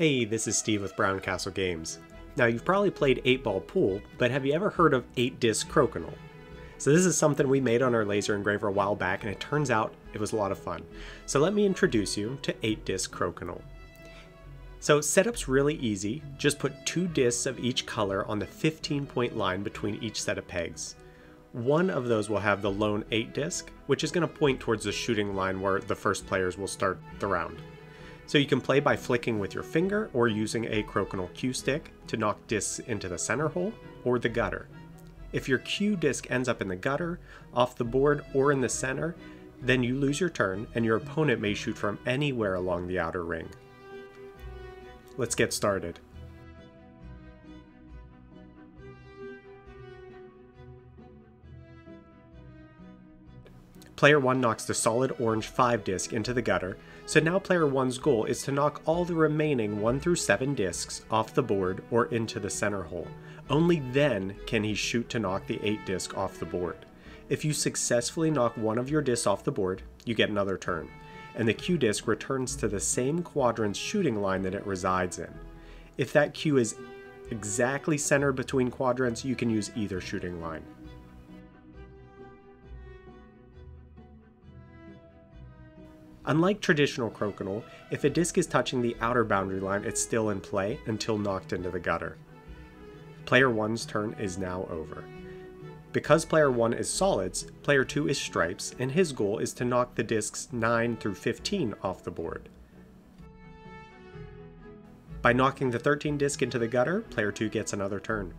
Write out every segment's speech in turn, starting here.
Hey, this is Steve with BrownCastle Games. Now, you've probably played 8 ball pool, but have you ever heard of 8 disc crokinole? So, this is something we made on our laser engraver a while back, and it turns out it was a lot of fun. So, let me introduce you to 8 disc crokinole. So, setup's really easy. Just put two discs of each color on the 15 point line between each set of pegs. One of those will have the lone 8 disc, which is going to point towards the shooting line where the first players will start the round. So you can play by flicking with your finger or using a crokinole cue stick to knock discs into the center hole or the gutter. If your cue disc ends up in the gutter, off the board, or in the center, then you lose your turn and your opponent may shoot from anywhere along the outer ring. Let's get started. Player 1 knocks the solid orange 5 disc into the gutter, so now player 1's goal is to knock all the remaining 1 through 7 discs off the board or into the center hole. Only then can he shoot to knock the 8 disc off the board. If you successfully knock one of your discs off the board, you get another turn, and the cue disc returns to the same quadrant's shooting line that it resides in. If that cue is exactly centered between quadrants, you can use either shooting line. Unlike traditional crokinole, if a disc is touching the outer boundary line, it's still in play until knocked into the gutter. Player 1's turn is now over. Because player 1 is solids, player 2 is stripes, and his goal is to knock the discs 9 through 15 off the board. By knocking the 13 disc into the gutter, player 2 gets another turn.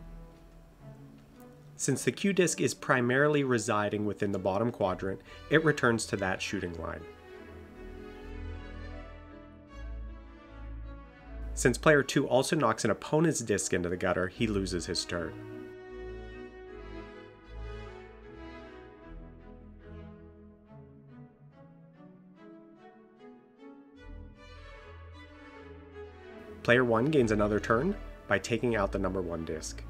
Since the cue disc is primarily residing within the bottom quadrant, it returns to that shooting line. Since player 2 also knocks an opponent's disc into the gutter, he loses his turn. Player 1 gains another turn by taking out the number 1 disc.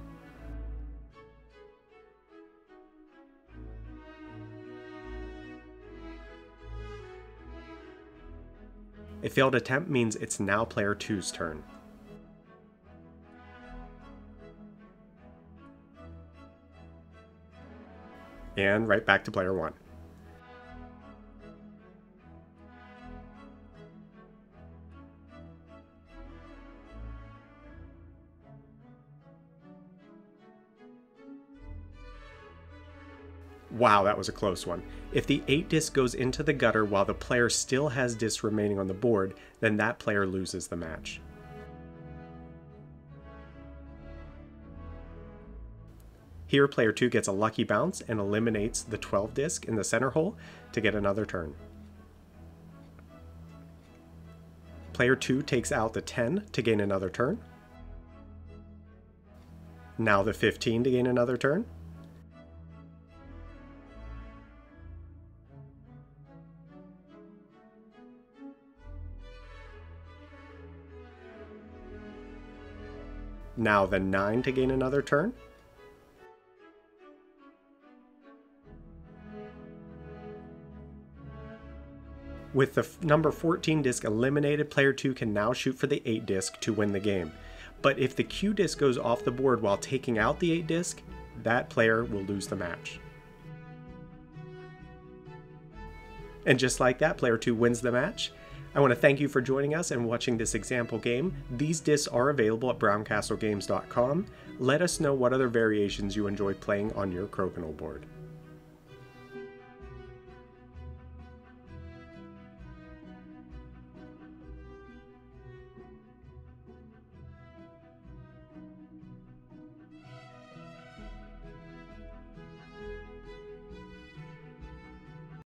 A failed attempt means it's now player 2's turn. And right back to player 1. Wow, that was a close one. If the 8 disc goes into the gutter while the player still has discs remaining on the board, then that player loses the match. Here, player 2 gets a lucky bounce and eliminates the 12 disc in the center hole to get another turn. Player 2 takes out the 10 to gain another turn. Now the 15 to gain another turn. Now the 9 to gain another turn. With the number 14 disc eliminated, player 2 can now shoot for the 8 disc to win the game. But if the cue disc goes off the board while taking out the 8 disc, that player will lose the match. And just like that, player 2 wins the match. I want to thank you for joining us and watching this example game. These discs are available at browncastlegames.com. Let us know what other variations you enjoy playing on your crokinole board.